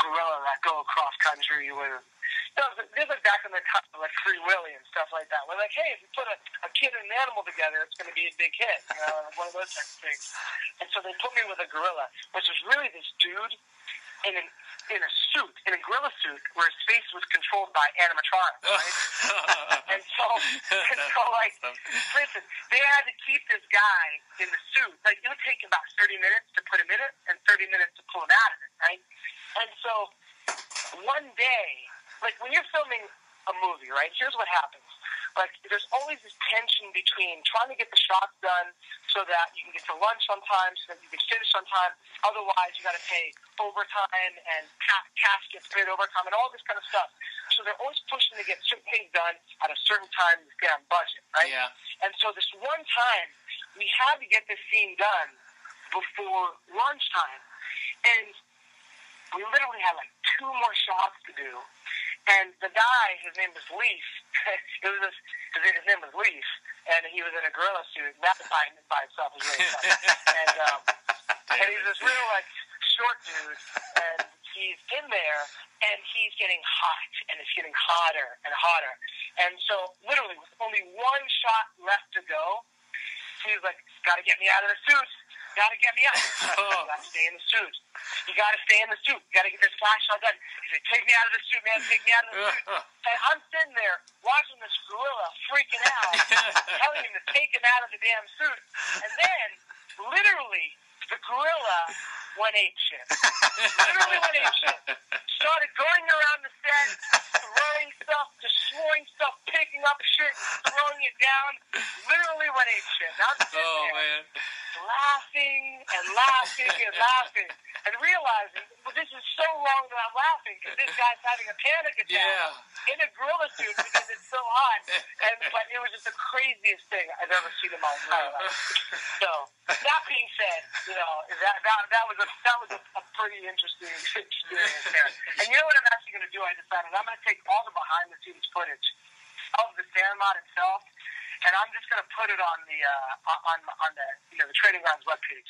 gorilla that go across country with. You know, this is back in the time of like Free Willy and stuff like that. We're like, hey, if you put a, a kid and an animal together, it's going to be a big hit. You know, one of those types of things. And so they put me with a gorilla, which was really this dude in an in a suit, in a gorilla suit, where his face was controlled by animatronics, right? and so, and so, like, instance, they had to keep this guy in the suit. Like, it would take about 30 minutes to put him in it and 30 minutes to pull him out of it, right? And so, one day, like, when you're filming a movie, right, here's what happens like there's always this tension between trying to get the shots done so that you can get to lunch on time, so that you can finish on time. Otherwise, you got to pay overtime and cash gets paid overtime and all this kind of stuff. So they're always pushing to get certain things done at a certain time to get on budget, right? Yeah. And so this one time, we had to get this scene done before lunchtime, and we literally had like two more shots to do. And the guy, his name was Leif. it was his, his name was Leif, and he was in a gorilla suit. That by, by itself was really funny. and um, and he's this real like short dude, and he's in there, and he's getting hot, and it's getting hotter and hotter. And so, literally, with only one shot left to go, he's like, "Got to get me out of the suit." Gotta get me out. Oh, you gotta stay in the suit. You gotta stay in the suit. You gotta get this flashlight done. He said, take me out of the suit, man. Take me out of the suit. and I'm sitting there watching this gorilla freaking out, telling him to take him out of the damn suit. And then, literally, the gorilla went ape shit. literally went ape shit. Started going around the set, throwing stuff, destroying stuff, picking up shit, throwing it down. Literally went ape shit. I'm sitting oh, there. man laughing and laughing and laughing and realizing well, this is so wrong that I'm laughing because this guy's having a panic attack yeah. in a gorilla suit because it's so hot. And but it was just the craziest thing I've ever seen in my entire life. So that being said, you know that that that was a that was a, a pretty interesting experience there. And you know what I'm actually going to do? I decided I'm going to take all the behind the scenes footage of the Sandlot itself I'm just going to put it on the uh, on on the you know the Training Grounds webpage.